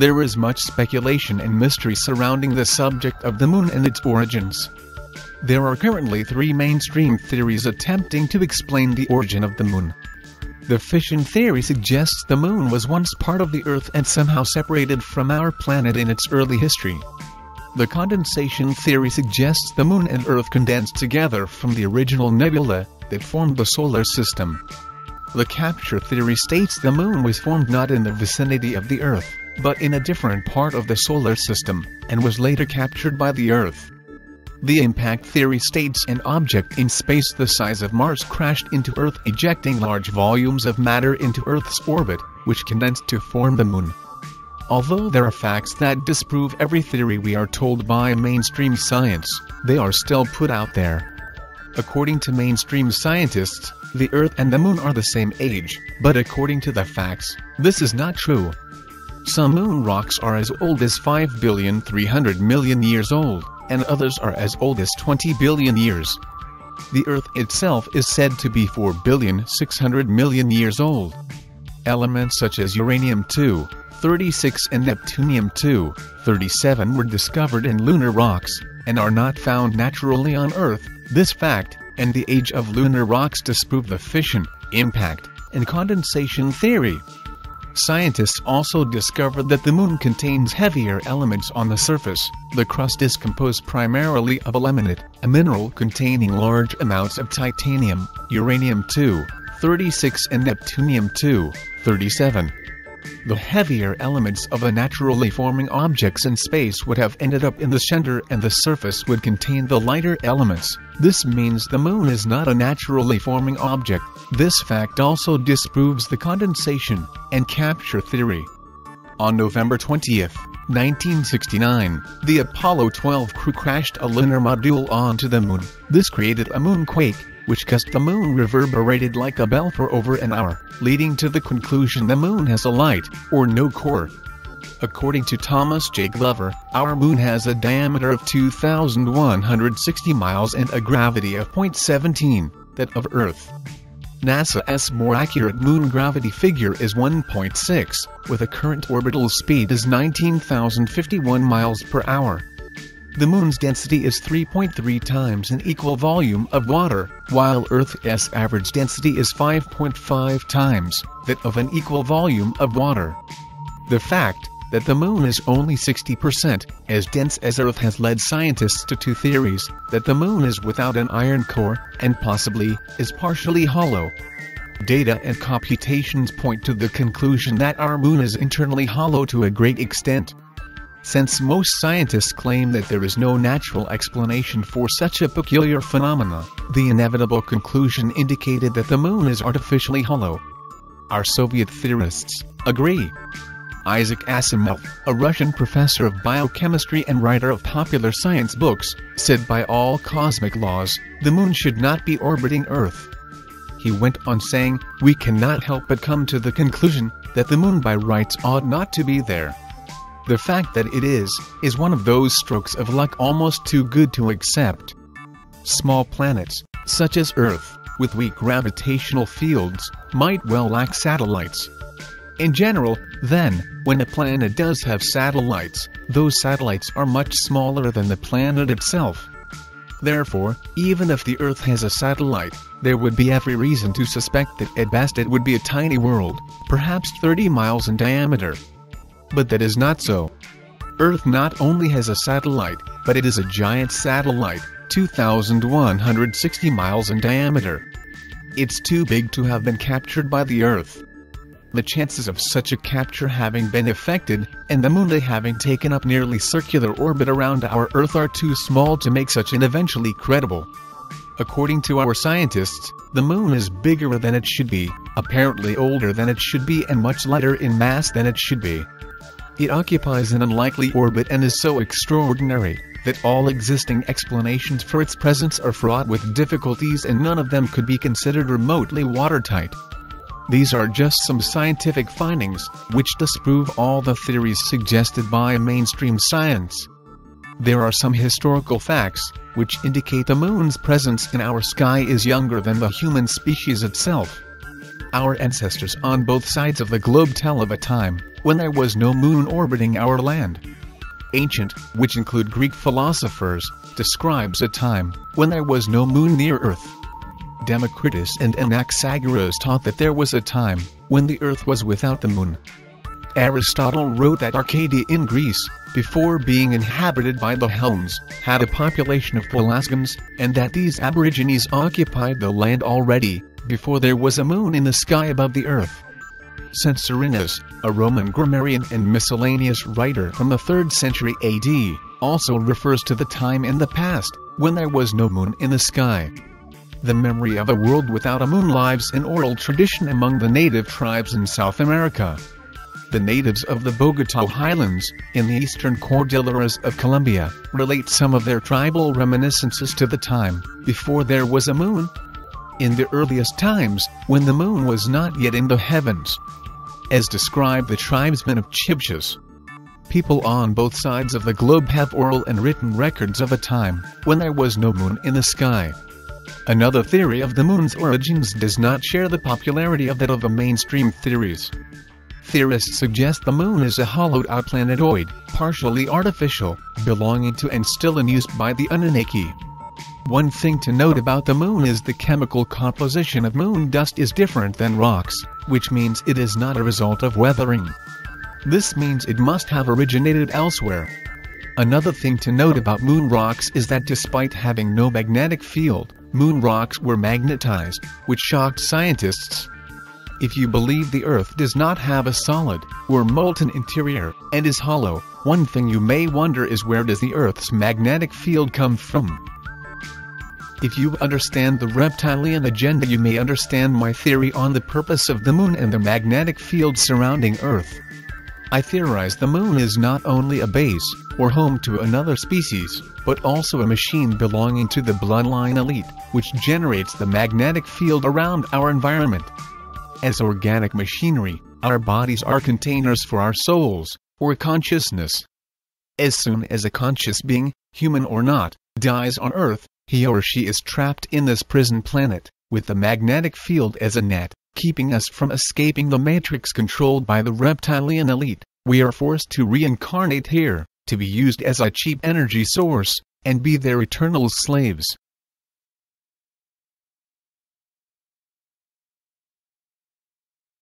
there is much speculation and mystery surrounding the subject of the moon and its origins. There are currently three mainstream theories attempting to explain the origin of the moon. The fission theory suggests the moon was once part of the Earth and somehow separated from our planet in its early history. The condensation theory suggests the moon and Earth condensed together from the original nebula that formed the solar system. The capture theory states the moon was formed not in the vicinity of the Earth, but in a different part of the solar system, and was later captured by the Earth. The impact theory states an object in space the size of Mars crashed into Earth ejecting large volumes of matter into Earth's orbit, which condensed to form the Moon. Although there are facts that disprove every theory we are told by mainstream science, they are still put out there. According to mainstream scientists, the Earth and the Moon are the same age, but according to the facts, this is not true. Some moon rocks are as old as 5 billion 300 million years old, and others are as old as 20 billion years. The Earth itself is said to be 4 billion 600 million years old. Elements such as uranium-2, 36 and neptunium-2, 37 were discovered in lunar rocks, and are not found naturally on Earth. This fact, and the age of lunar rocks disprove the fission, impact, and condensation theory. Scientists also discovered that the moon contains heavier elements on the surface. The crust is composed primarily of ilmenite, a mineral containing large amounts of titanium, uranium-2, 36 and neptunium-2, 37. The heavier elements of a naturally forming objects in space would have ended up in the center and the surface would contain the lighter elements. This means the moon is not a naturally forming object. This fact also disproves the condensation and capture theory. On November 20, 1969, the Apollo 12 crew crashed a lunar module onto the moon. This created a moonquake, which caused the moon reverberated like a bell for over an hour, leading to the conclusion the moon has a light, or no core. According to Thomas J. Glover, our moon has a diameter of 2,160 miles and a gravity of 0.17, that of Earth. NASA's more accurate moon gravity figure is 1.6, with a current orbital speed is 19,051 miles per hour. The Moon's density is 3.3 times an equal volume of water, while Earth's average density is 5.5 times that of an equal volume of water. The fact that the Moon is only 60% as dense as Earth has led scientists to two theories, that the Moon is without an iron core, and possibly, is partially hollow. Data and computations point to the conclusion that our Moon is internally hollow to a great extent. Since most scientists claim that there is no natural explanation for such a peculiar phenomena, the inevitable conclusion indicated that the Moon is artificially hollow. Our Soviet theorists agree. Isaac Asimov, a Russian professor of biochemistry and writer of popular science books, said by all cosmic laws, the moon should not be orbiting Earth. He went on saying, we cannot help but come to the conclusion that the moon by rights ought not to be there. The fact that it is, is one of those strokes of luck almost too good to accept. Small planets, such as Earth, with weak gravitational fields, might well lack satellites, in general, then, when a planet does have satellites, those satellites are much smaller than the planet itself. Therefore, even if the Earth has a satellite, there would be every reason to suspect that at best it would be a tiny world, perhaps 30 miles in diameter. But that is not so. Earth not only has a satellite, but it is a giant satellite, 2,160 miles in diameter. It's too big to have been captured by the Earth the chances of such a capture having been effected, and the moon having taken up nearly circular orbit around our Earth are too small to make such an eventually credible. According to our scientists, the moon is bigger than it should be, apparently older than it should be and much lighter in mass than it should be. It occupies an unlikely orbit and is so extraordinary that all existing explanations for its presence are fraught with difficulties and none of them could be considered remotely watertight. These are just some scientific findings, which disprove all the theories suggested by mainstream science. There are some historical facts, which indicate the moon's presence in our sky is younger than the human species itself. Our ancestors on both sides of the globe tell of a time when there was no moon orbiting our land. Ancient, which include Greek philosophers, describes a time when there was no moon near Earth. Democritus and Anaxagoras taught that there was a time when the Earth was without the moon. Aristotle wrote that Arcadia in Greece, before being inhabited by the Hellenes, had a population of Pelasgians, and that these aborigines occupied the land already, before there was a moon in the sky above the earth. Censorinus, a Roman grammarian and miscellaneous writer from the 3rd century AD, also refers to the time in the past, when there was no moon in the sky. The memory of a world without a moon lives in oral tradition among the native tribes in South America. The natives of the Bogota highlands, in the eastern Cordilleras of Colombia, relate some of their tribal reminiscences to the time before there was a moon. In the earliest times, when the moon was not yet in the heavens, as described the tribesmen of Chibchas. People on both sides of the globe have oral and written records of a time when there was no moon in the sky. Another theory of the moon's origins does not share the popularity of that of the mainstream theories. Theorists suggest the moon is a hollowed-out planetoid, partially artificial, belonging to and still in use by the Anunnaki. One thing to note about the moon is the chemical composition of moon dust is different than rocks, which means it is not a result of weathering. This means it must have originated elsewhere. Another thing to note about moon rocks is that despite having no magnetic field, moon rocks were magnetized, which shocked scientists. If you believe the Earth does not have a solid, or molten interior, and is hollow, one thing you may wonder is where does the Earth's magnetic field come from? If you understand the reptilian agenda you may understand my theory on the purpose of the moon and the magnetic field surrounding Earth. I theorize the moon is not only a base, or home to another species, but also a machine belonging to the bloodline elite, which generates the magnetic field around our environment. As organic machinery, our bodies are containers for our souls, or consciousness. As soon as a conscious being, human or not, dies on Earth, he or she is trapped in this prison planet, with the magnetic field as a net, keeping us from escaping the matrix controlled by the reptilian elite. We are forced to reincarnate here, to be used as a cheap energy source, and be their eternal slaves.